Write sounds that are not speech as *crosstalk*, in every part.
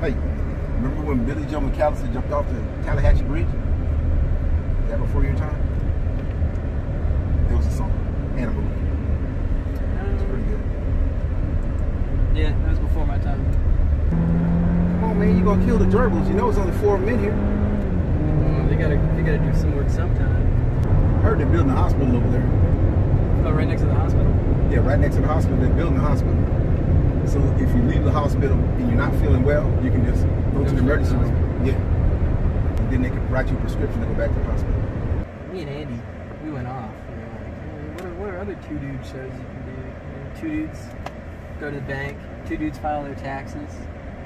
Billy Joe McAllister jumped off the Tallahatchie Bridge? That before your time? It was a song and a movie. It's pretty good. Yeah, that was before my time. Come on, man, you gonna kill the gerbils. You know it's only four men here. Well, they gotta they gotta do some work sometime. I heard they're building a hospital over there. Oh, right next to the hospital. Yeah, right next to the hospital. They're building a hospital. So if you leave the hospital and you're not feeling well, you can just go to the emergency room. Yeah. And then they can write you a prescription to go back to the hospital. Me and Andy, we went off. We were like, "Hey, what are, what are other two dude shows you can do? You know, two dudes go to the bank. Two dudes file their taxes.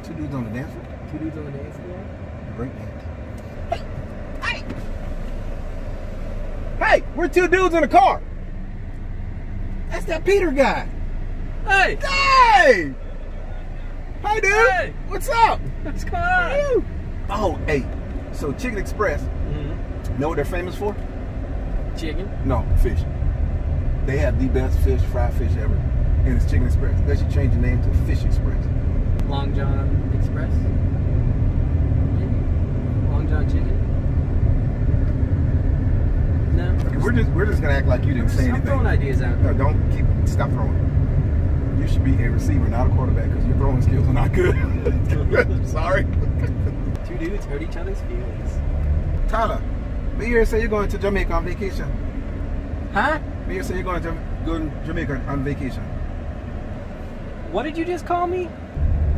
Two dudes on the dance floor. Two dudes on the dance floor. Great dance. Hey! Hey! Hey! We're two dudes in a car. That's that Peter guy. Hey, Hey! Hi, dude. Hey! What's up? what's going on? Oh, hey. So Chicken Express, mm-hmm. know what they're famous for? Chicken. No, fish. They have the best fish, fried fish ever. And it's Chicken Express. They should change the name to Fish Express. Long John Express. Yeah. Long John Chicken. No. We're just we're just gonna act like you didn't say I'm anything. throwing ideas out No, don't keep stop throwing. You should be a receiver, not a quarterback, because your throwing skills are not good. *laughs* Sorry. Two dudes hurt each other's feelings. Tyler, me here say you're going to Jamaica on vacation. Huh? Me here say you're going to go to Jamaica on vacation. What did you just call me?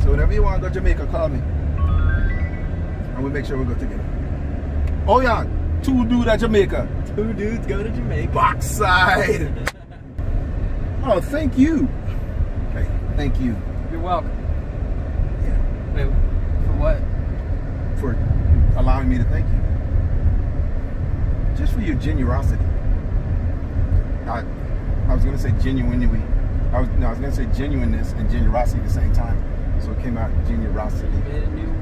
So whenever you want to go to Jamaica, call me. And we'll make sure we go together. Oh yeah, two dudes at Jamaica. Two dudes go to Jamaica. Box side. *laughs* oh, thank you. Okay, thank you. You're welcome. Yeah, Wait, for what? for allowing me to thank you. Just for your generosity. I, I was gonna say genuinely. I was no, I was gonna say genuineness and generosity at the same time. So it came out generosity. You made a new